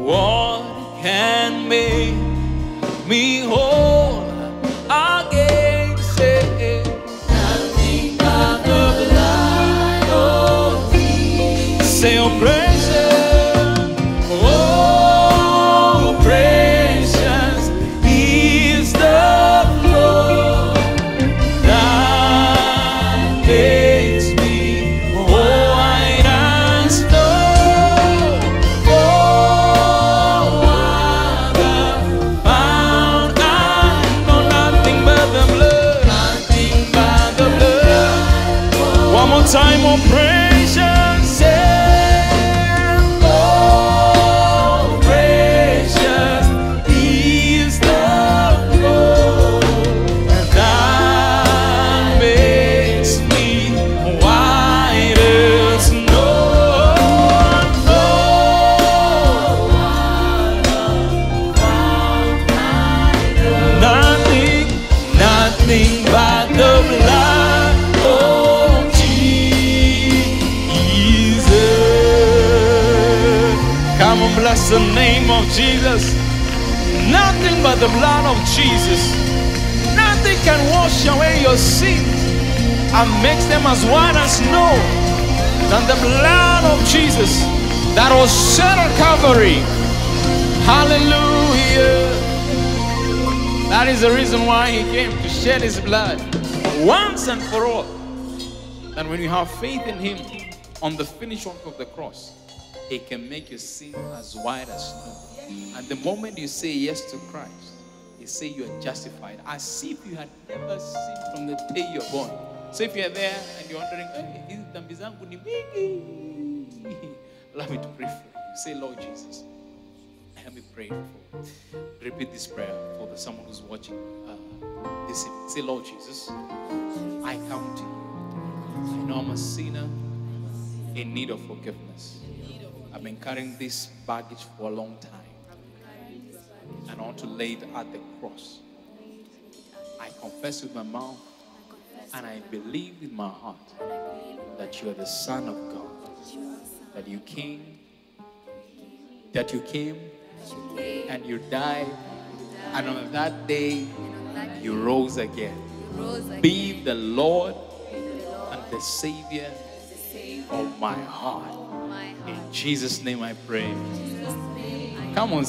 What can make me whole again? Say, Nothing but the blood of Jesus. say, oh, precious, time, of precious, Bless the name of Jesus. Nothing but the blood of Jesus. Nothing can wash away your sins and makes them as white as snow than the blood of Jesus that was shed on Calvary. Hallelujah. That is the reason why he came to shed his blood once and for all. And when you have faith in him on the finished work of the cross, he can make your sin as white as snow. And the moment you say yes to Christ, he say you are justified as if you had never sinned from the day you're born. So if you're there and you're wondering, hey, dhambi zangu ni mingi. Allow me to pray for you. Say, Lord Jesus, Help me pray for. Repeat this prayer for the someone who's watching uh, this evening. Say, Lord Jesus, I come to you. I know I'm a sinner in need of forgiveness. I've been carrying this baggage for a long time. And I want to lay it at the cross. I confess with my mouth and I believe in my heart that you are the Son of God, that you came, that you came and you died, and on that day you rose again. Be the Lord and the Savior of my heart. In Jesus' name I pray. Come on.